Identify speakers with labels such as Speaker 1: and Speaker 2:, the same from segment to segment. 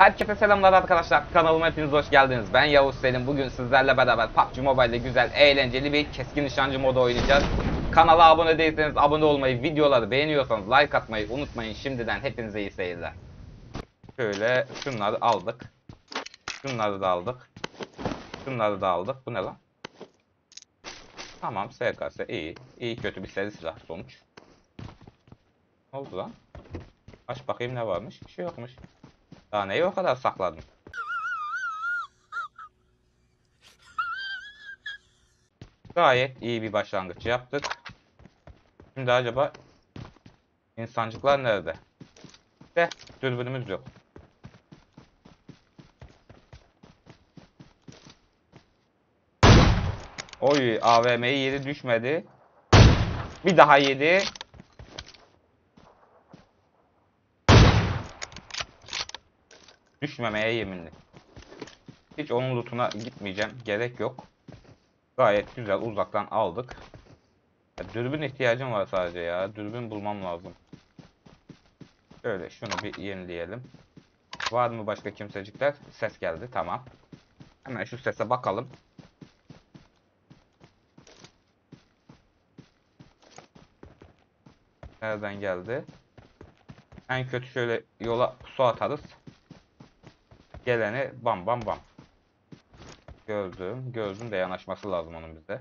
Speaker 1: Herkese selamlar arkadaşlar. Kanalıma hepiniz hoş geldiniz. Ben Yavuz Selim. Bugün sizlerle beraber PUBG Mobile'de güzel, eğlenceli bir keskin nişancı modu oynayacağız. Kanala abone değilseniz abone olmayı, videoları beğeniyorsanız like atmayı unutmayın. Şimdiden hepinize iyi seyirler. Şöyle şunları aldık. Şunları da aldık. Şunları da aldık. Bu ne lan? Tamam SKS iyi. İyi kötü bir seri silah sonuç. Ne oldu lan? Aç bakayım ne varmış. Bir şey yokmuş. Daha neyi o kadar sakladın? Gayet iyi bir başlangıç yaptık. Şimdi acaba insancıklar nerede? De dürbünümüz yok. Oy AVM'yi yedi düşmedi. Bir daha yedi. Düşmemeye yeminli. Hiç onun lootuna gitmeyeceğim. Gerek yok. Gayet güzel uzaktan aldık. Ya, dürbün ihtiyacım var sadece ya. Dürbün bulmam lazım. Şöyle şunu bir yenileyelim. Var mı başka kimsecikler? Ses geldi. Tamam. Hemen şu sese bakalım. Nereden geldi? En kötü şöyle yola su atarız. Geleni bam bam bam. Gördüm. Gördüm de yanaşması lazım onun bize.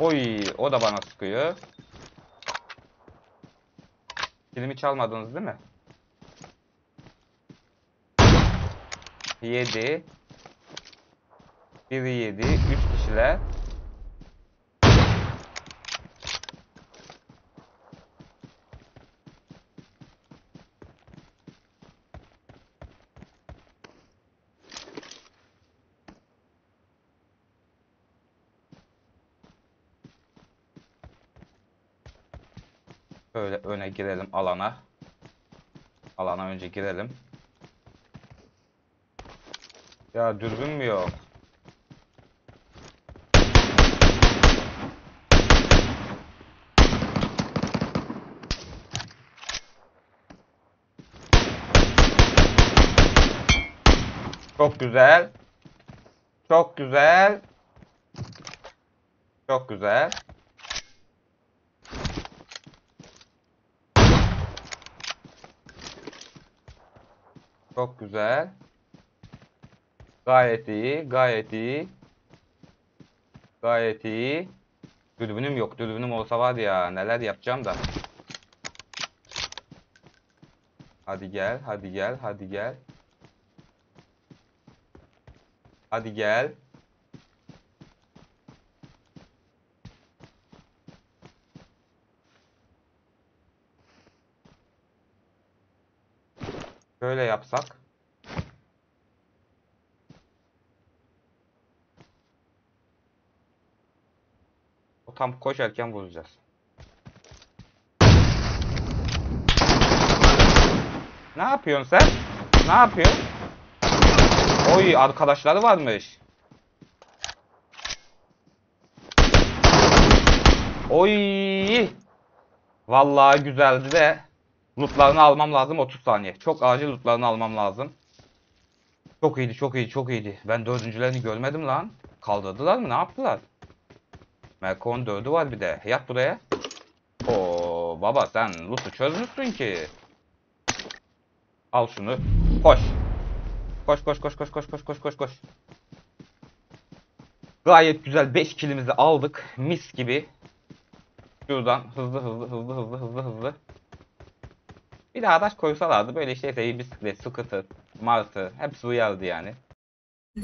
Speaker 1: Oy, o da bana sıkıyor. Kilimi çalmadınız değil mi? 7 Biri 7 3 kişiler Böyle öne girelim alana. Alana önce girelim. Ya dürbün mü yok? Çok güzel. Çok güzel. Çok güzel. Çok güzel. Gayet iyi, gayet iyi. Gayet iyi. Dürbünüm yok. Dürbünüm olsa var ya neler yapacağım da. Hadi gel, hadi gel, hadi gel. Hadi gel. Böyle yapsak. O tam koşarken vuracağız. Ne yapıyorsun sen? Ne yapıyorsun? Oy arkadaşları varmış. Oy. Vallahi güzeldi de lootlarını almam lazım 30 saniye. Çok acil lootlarını almam lazım. Çok iyiydi, çok iyiydi, çok iyiydi. Ben dördüncülerini görmedim lan. Kaldırdılar mı? Ne yaptılar? Merkon dördü var bir de. Yat buraya. Oo baba sen loot'u çözmüşsün ki. Al şunu. Koş. Koş koş koş koş koş koş koş koş koş. Gayet güzel 5 kilimizi aldık. Mis gibi. Şuradan hızlı hızlı hızlı hızlı hızlı hızlı. Bir de araç koysalardı böyle işte iyi bisiklet, scooter, martı hepsi uyardı yani.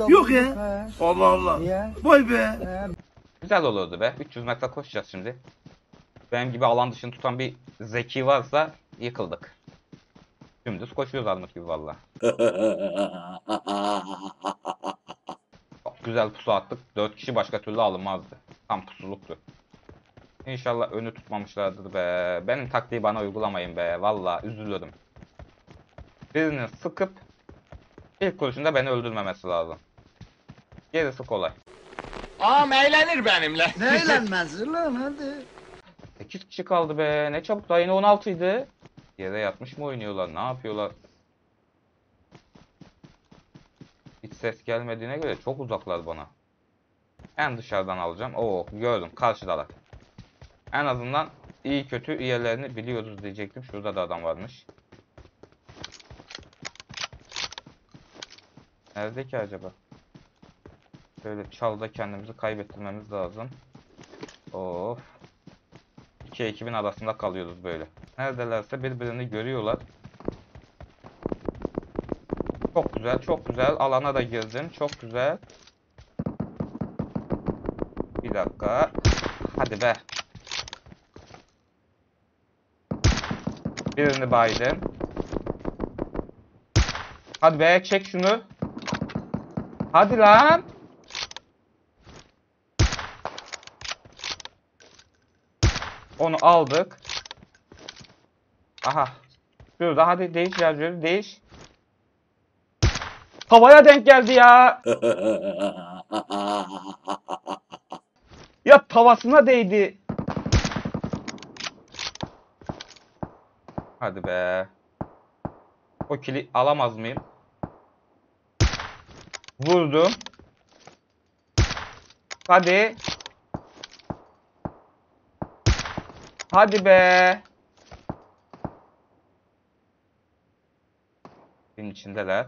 Speaker 2: Yok ya. Allah Allah.
Speaker 3: Ya.
Speaker 2: Vay be.
Speaker 1: Güzel olurdu be. 300 metre koşacağız şimdi. Benim gibi alan dışını tutan bir zeki varsa yıkıldık. Dümdüz koşuyoruz armut gibi valla. Çok güzel pusu attık. 4 kişi başka türlü alınmazdı. Tam pusuluktu. İnşallah önü tutmamışlardır be. Benim taktiği bana uygulamayın be. Valla üzülürüm. Birini sıkıp ilk kurşunda beni öldürmemesi lazım. Gerisi kolay.
Speaker 3: Ağam eğlenir benimle.
Speaker 2: Ne eğlenmez lan hadi.
Speaker 1: 8 kişi kaldı be. Ne çabuk daha yine 16 idi. Yere yatmış mı oynuyorlar? Ne yapıyorlar? Hiç ses gelmediğine göre çok uzaklar bana. En dışarıdan alacağım. Oo gördüm karşıdalar. En azından iyi kötü yerlerini biliyoruz diyecektim. Şurada da adam varmış. Nerede ki acaba? Böyle çalda kendimizi kaybettirmemiz lazım. Of. İki ekibin arasında kalıyoruz böyle. Neredelerse birbirini görüyorlar. Çok güzel, çok güzel. Alana da girdim. Çok güzel. Bir dakika. Hadi be. Birini baydım. Hadi be, çek şunu. Hadi lan. Onu aldık. Aha. Şurada hadi değiş yazıyoruz. Değiş. Havaya denk geldi ya. Ya tavasına değdi. Hadi be. O kili alamaz mıyım? Vurdum. Hadi. Hadi be. Gün içindeler.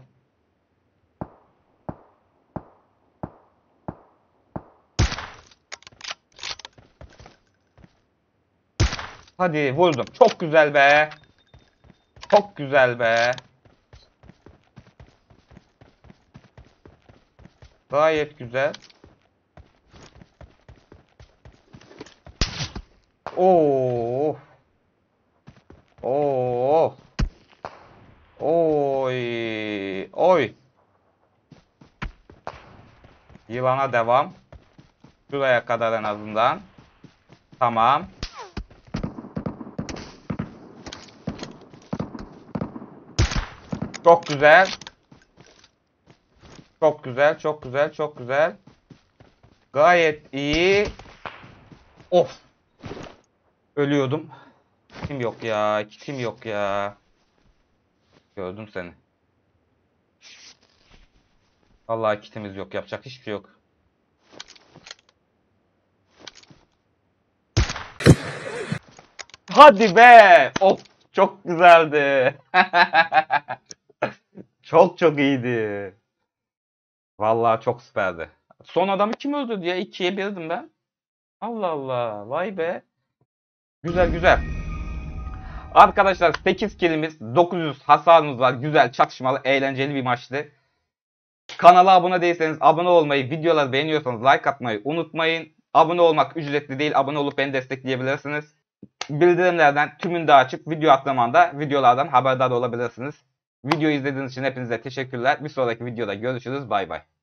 Speaker 1: Hadi vurdum. Çok güzel be. Çok güzel be. Gayet güzel. Oo. Oo. Oy. Oy. Yılana devam. Şuraya kadar en azından. Tamam. Çok güzel. Çok güzel, çok güzel, çok güzel. Gayet iyi. Of. Ölüyordum. Kim yok ya? Kim yok ya? Gördüm seni. Vallahi kitimiz yok. Yapacak hiçbir şey yok. Hadi be! Of çok güzeldi. çok çok iyiydi. Vallahi çok süperdi. Son adamı kim öldürdü ya? İkiye birdim ben. Allah Allah. Vay be. Güzel güzel. Arkadaşlar 8 kilimiz, 900 hasarımız var. Güzel, çatışmalı, eğlenceli bir maçtı. Kanala abone değilseniz abone olmayı, videoları beğeniyorsanız like atmayı unutmayın. Abone olmak ücretli değil. Abone olup beni destekleyebilirsiniz. Bildirimlerden tümünü de açıp video atlamanda videolardan haberdar olabilirsiniz. Video izlediğiniz için hepinize teşekkürler. Bir sonraki videoda görüşürüz. Bay bay.